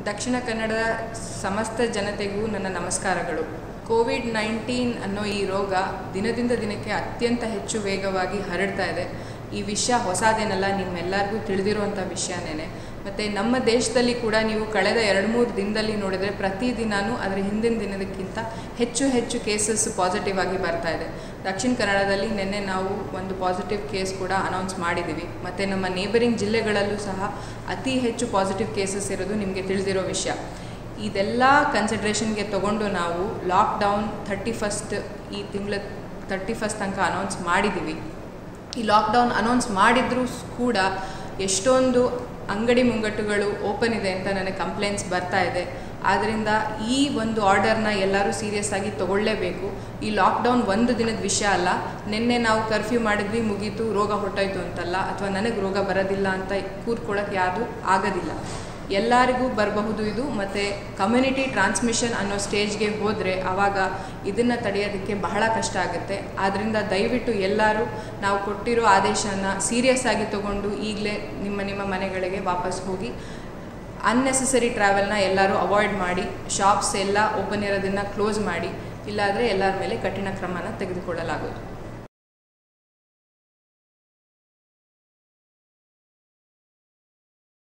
ದಕ್ಷಿಣ ಕನ್ನಡದ ಸಮಸ್ತ ಜನತೆಗೂ ನನ್ನ ನಮಸ್ಕಾರಗಳು. ಕೋವಿಡ್ ನೈನ್ಟೀನ್ ಅನ್ನೋ ಈ ರೋಗ ದಿನದಿಂದ ದಿನಕ್ಕೆ ಅತ್ಯಂತ ಹೆಚ್ಚು ವೇಗವಾಗಿ ಹರಡ್ತಾ ಇದೆ. ಈ ವಿಷಯ ಹೊಸದೇನಲ್ಲ, ನಿಮ್ಮೆಲ್ಲರಿಗೂ ತಿಳಿದಿರುವಂಥ ವಿಷಯನೇ ಮತ್ತು ನಮ್ಮ ದೇಶದಲ್ಲಿ ಕೂಡ ನೀವು ಕಳೆದ ಎರಡು ಮೂರು ದಿನದಲ್ಲಿ ನೋಡಿದರೆ ಪ್ರತಿದಿನಾನೂ ಅದರ ಹಿಂದಿನ ದಿನದಕ್ಕಿಂತ ಹೆಚ್ಚು ಹೆಚ್ಚು ಕೇಸಸ್ ಪಾಸಿಟಿವ್ ಆಗಿ ಬರ್ತಾ ಇದೆ. ದಕ್ಷಿಣ ಕನ್ನಡದಲ್ಲಿ ನಿನ್ನೆ ನಾವು ಒಂದು ಪಾಸಿಟಿವ್ ಕೇಸ್ ಕೂಡ ಅನೌನ್ಸ್ ಮಾಡಿದ್ದೀವಿ. ಮತ್ತು ನಮ್ಮ ನೇಬರಿಂಗ್ ಜಿಲ್ಲೆಗಳಲ್ಲೂ ಸಹ ಅತಿ ಹೆಚ್ಚು ಪಾಸಿಟಿವ್ ಕೇಸಸ್ ಇರೋದು ನಿಮಗೆ ತಿಳಿದಿರೋ ವಿಷಯ. ಇದೆಲ್ಲ ಕನ್ಸಿಡ್ರೇಷನ್ಗೆ ತಗೊಂಡು ನಾವು ಲಾಕ್ಡೌನ್ ಥರ್ಟಿ ಫಸ್ಟ್ ಈ ತಿಂಗಳ ತರ್ಟಿ ಫಸ್ಟ್ ತನಕ ಅನೌನ್ಸ್ ಮಾಡಿದ್ದೀವಿ. ಈ ಲಾಕ್ಡೌನ್ ಅನೌನ್ಸ್ ಮಾಡಿದರೂ ಕೂಡ ಎಷ್ಟೊಂದು ಅಂಗಡಿ ಮುಂಗಟ್ಟುಗಳು ಓಪನ್ ಇದೆ ಅಂತ ನನಗೆ ಕಂಪ್ಲೇಂಟ್ಸ್ ಬರ್ತಾ ಇದೆ. ಆದ್ದರಿಂದ ಈ ಒಂದು ಆರ್ಡರ್ನ ಎಲ್ಲರೂ ಸೀರಿಯಸ್ ಆಗಿ ತಗೊಳ್ಳೇಬೇಕು. ಈ ಲಾಕ್ಡೌನ್ ಒಂದು ದಿನದ ವಿಷಯ ಅಲ್ಲ. ನಿನ್ನೆ ನಾವು ಕರ್ಫ್ಯೂ ಮಾಡಿದ್ವಿ, ಮುಗೀತು, ರೋಗ ಹೊಟ್ಟೋಯ್ತು ಅಂತಲ್ಲ. ಅಥವಾ ನನಗೆ ರೋಗ ಬರೋದಿಲ್ಲ ಅಂತ ಕೂರ್ಕೊಳ್ಳೋಕೆ ಯಾವುದು ಆಗೋದಿಲ್ಲ. ಎಲ್ಲರಿಗೂ ಬರಬಹುದು ಇದು, ಮತ್ತು ಕಮ್ಯುನಿಟಿ ಟ್ರಾನ್ಸ್ಮಿಷನ್ ಅನ್ನೋ ಸ್ಟೇಜ್ಗೆ ಹೋದರೆ ಆವಾಗ ಇದನ್ನು ತಡೆಯೋದಕ್ಕೆ ಬಹಳ ಕಷ್ಟ ಆಗುತ್ತೆ. ಆದ್ದರಿಂದ ದಯವಿಟ್ಟು ಎಲ್ಲರೂ ನಾವು ಕೊಟ್ಟಿರೋ ಆದೇಶನ ಸೀರಿಯಸ್ ಆಗಿ ತಗೊಂಡು ಈಗಲೇ ನಿಮ್ಮ ನಿಮ್ಮ ಮನೆಗಳಿಗೆ ವಾಪಸ್ ಹೋಗಿ ಅನ್ನೆಸೆಸರಿ ಟ್ರಾವೆಲ್ನ ಎಲ್ಲರೂ ಅವಾಯ್ಡ್ ಮಾಡಿ ಶಾಪ್ಸ್ ಎಲ್ಲ ಓಪನ್ ಇರೋದನ್ನು ಕ್ಲೋಸ್ ಮಾಡಿ, ಇಲ್ಲಾದರೆ ಎಲ್ಲರ ಮೇಲೆ ಕಠಿಣ ಕ್ರಮನ ತೆಗೆದುಕೊಳ್ಳಲಾಗೋದು